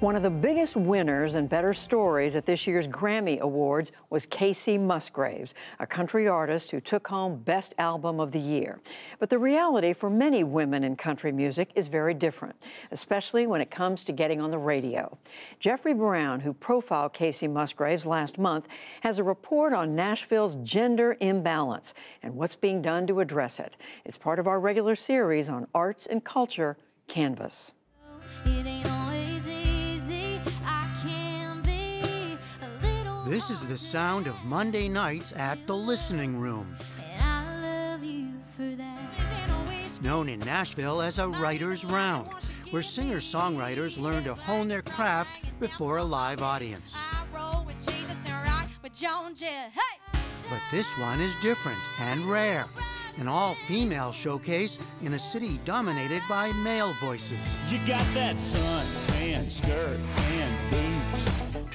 One of the biggest winners and better stories at this year's Grammy Awards was Kacey Musgraves, a country artist who took home Best Album of the Year. But the reality for many women in country music is very different, especially when it comes to getting on the radio. Jeffrey Brown, who profiled Kacey Musgraves last month, has a report on Nashville's gender imbalance and what's being done to address it. It's part of our regular series on arts and culture, Canvas. This is the sound of Monday nights at the Listening Room. Known in Nashville as a writer's round, where singer songwriters learn to hone their craft before a live audience. But this one is different and rare. An all female showcase in a city dominated by male voices. You got that sun tan skirt and boots.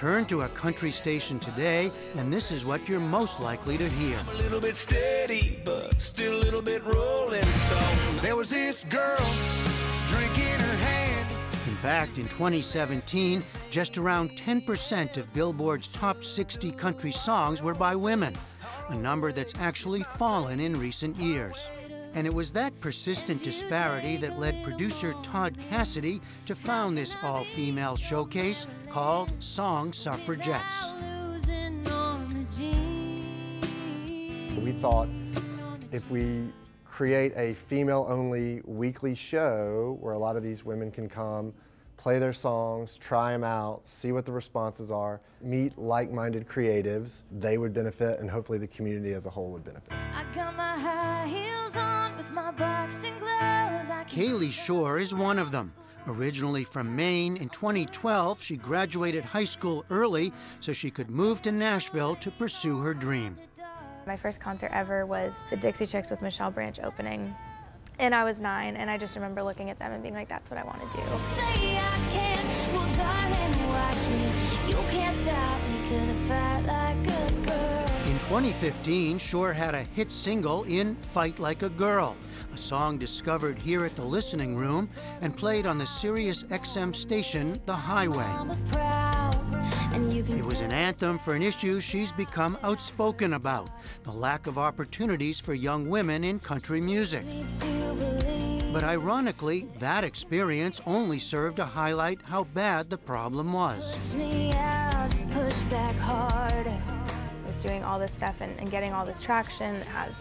Turn to a country station today, and this is what you're most likely to hear. I'm a little bit steady, but still a little bit rolling stone. There was this girl, drinking her hand. In fact, in 2017, just around 10% of Billboard's top 60 country songs were by women, a number that's actually fallen in recent years. And it was that persistent disparity that led producer Todd Cassidy to found this all female showcase called Song Suffragettes. We thought if we create a female only weekly show where a lot of these women can come, play their songs, try them out, see what the responses are, meet like minded creatives, they would benefit, and hopefully the community as a whole would benefit. Kalie Shorr is one of them. Originally from Maine, in 2012, she graduated high school early so she could move to Nashville to pursue her dream. My first concert ever was the Dixie Chicks with Michelle Branch opening. And I was nine, and I just remember looking at them and being like, that's what I want to do. Well, darling, in 2015, Shorr had a hit single in Fight Like a Girl a song discovered here at the listening room and played on the Sirius XM station, The Highway. It was an anthem for an issue she's become outspoken about the lack of opportunities for young women in country music. But ironically, that experience only served to highlight how bad the problem was. I was doing all this stuff and, and getting all this traction that has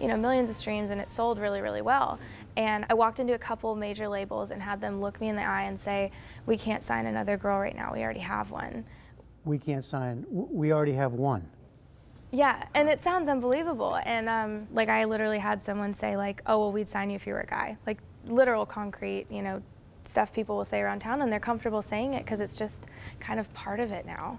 you know, millions of streams and it sold really, really well. And I walked into a couple major labels and had them look me in the eye and say, we can't sign another girl right now, we already have one. We can't sign, we already have one. Yeah, and it sounds unbelievable. And um, like I literally had someone say like, oh, well, we'd sign you if you were a guy. Like literal concrete, you know, stuff people will say around town and they're comfortable saying it because it's just kind of part of it now.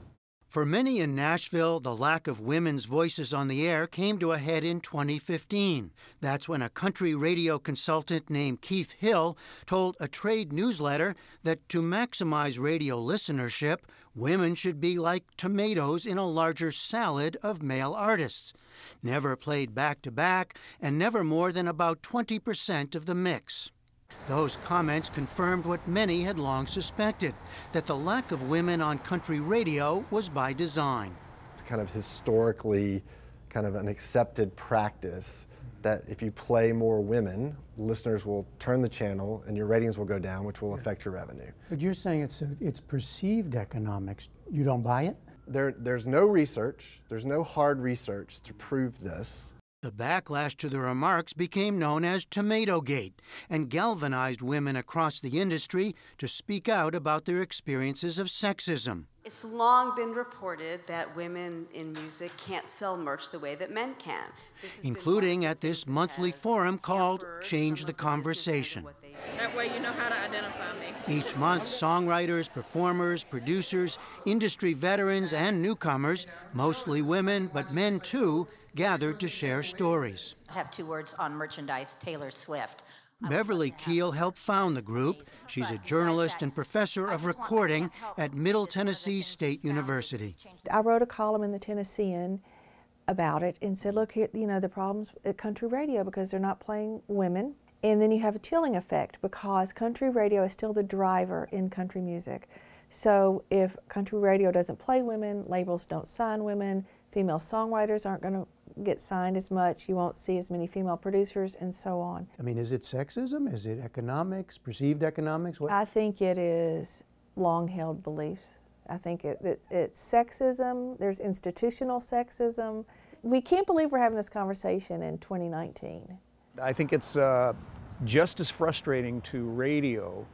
For many in Nashville, the lack of women's voices on the air came to a head in 2015. That's when a country radio consultant named Keith Hill told a trade newsletter that to maximize radio listenership, women should be like tomatoes in a larger salad of male artists. Never played back to back, and never more than about 20% of the mix. Those comments confirmed what many had long suspected that the lack of women on country radio was by design. It's kind of historically kind of an accepted practice that if you play more women, listeners will turn the channel and your ratings will go down, which will affect your revenue. But you're saying it's, a, it's perceived economics. You don't buy it? There, there's no research, there's no hard research to prove this. The backlash to the remarks became known as Tomatogate and galvanized women across the industry to speak out about their experiences of sexism. It's long been reported that women in music can't sell merch the way that men can. Including at this monthly forum called Change the Conversation. That way you know how to identify me. Each month, songwriters, performers, producers, industry veterans, and newcomers, mostly women, but men too, gathered to share stories. I have two words on merchandise Taylor Swift. Beverly Keel helped found the group. She's a journalist and professor of recording at Middle Tennessee State University. I wrote a column in the Tennessean about it and said, look, you know, the problems at country radio because they're not playing women. And then you have a chilling effect because country radio is still the driver in country music. So if country radio doesn't play women, labels don't sign women, female songwriters aren't going to get signed as much, you won't see as many female producers, and so on. I mean, is it sexism? Is it economics, perceived economics? What? I think it is long held beliefs. I think it, it, it's sexism, there's institutional sexism. We can't believe we're having this conversation in 2019. I think it's uh, just as frustrating to radio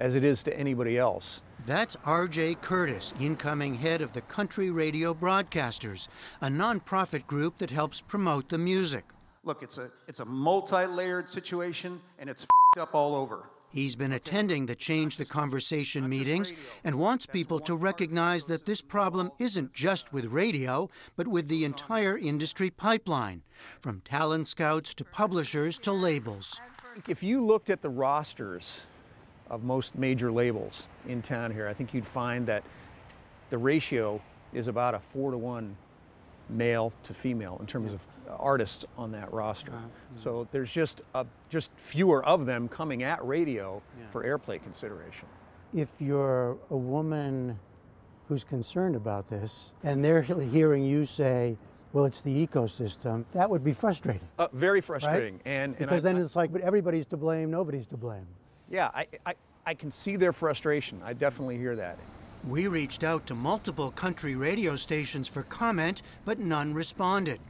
as it is to anybody else. That's R.J. Curtis, incoming head of the Country Radio Broadcasters, a nonprofit group that helps promote the music. Look, it's a, it's a multi-layered situation, and it's up all over. He's been attending the Change the Conversation meetings and wants people to recognize that this problem isn't just with radio, but with the entire industry pipeline, from talent scouts to publishers to labels. If you looked at the rosters of most major labels in town here, I think you'd find that the ratio is about a four to one male to female in terms yeah. of artists on that roster. Uh, mm-hmm. So there's just a, just fewer of them coming at radio yeah. for airplay consideration. If you're a woman who's concerned about this and they're hearing you say, well, it's the ecosystem, that would be frustrating. Uh, very frustrating. Right? And, because and I, then it's like, but everybody's to blame, nobody's to blame. Yeah, I, I, I can see their frustration. I definitely hear that. We reached out to multiple country radio stations for comment, but none responded.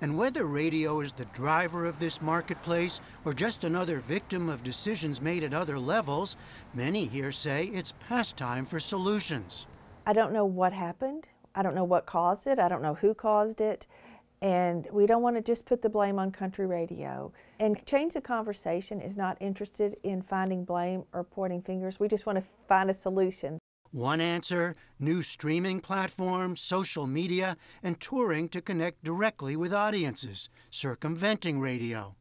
And whether radio is the driver of this marketplace or just another victim of decisions made at other levels, many here say it's past time for solutions. I don't know what happened. I don't know what caused it. I don't know who caused it. And we don't want to just put the blame on country radio. And Change the Conversation is not interested in finding blame or pointing fingers. We just want to find a solution. One answer new streaming platforms, social media, and touring to connect directly with audiences, circumventing radio.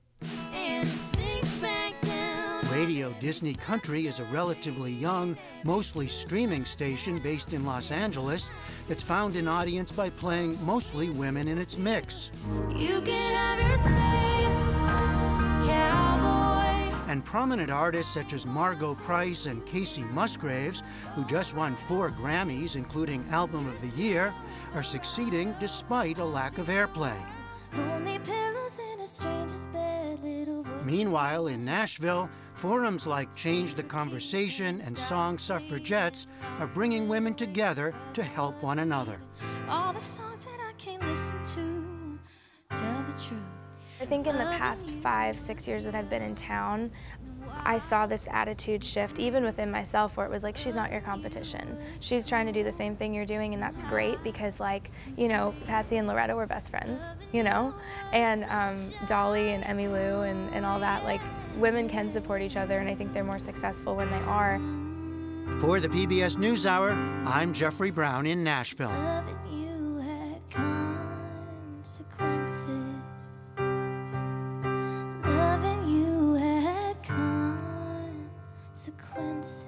Radio Disney Country is a relatively young, mostly streaming station based in Los Angeles that's found an audience by playing mostly women in its mix. And prominent artists such as Margo Price and Kacey Musgraves, who just won four Grammys, including Album of the Year, are succeeding despite a lack of airplay. Meanwhile, in Nashville, forums like Change the Conversation and Song Suffragettes are bringing women together to help one another. All the songs that I can't listen to tell the truth. I think in the past five, six years that I've been in town, I saw this attitude shift even within myself where it was like, she's not your competition. She's trying to do the same thing you're doing and that's great because like, you know, Patsy and Loretta were best friends, you know? And um, Dolly and Emmylou and, and all that, like women can support each other and I think they're more successful when they are. For the PBS NewsHour, I'm Jeffrey Brown in Nashville. consequences.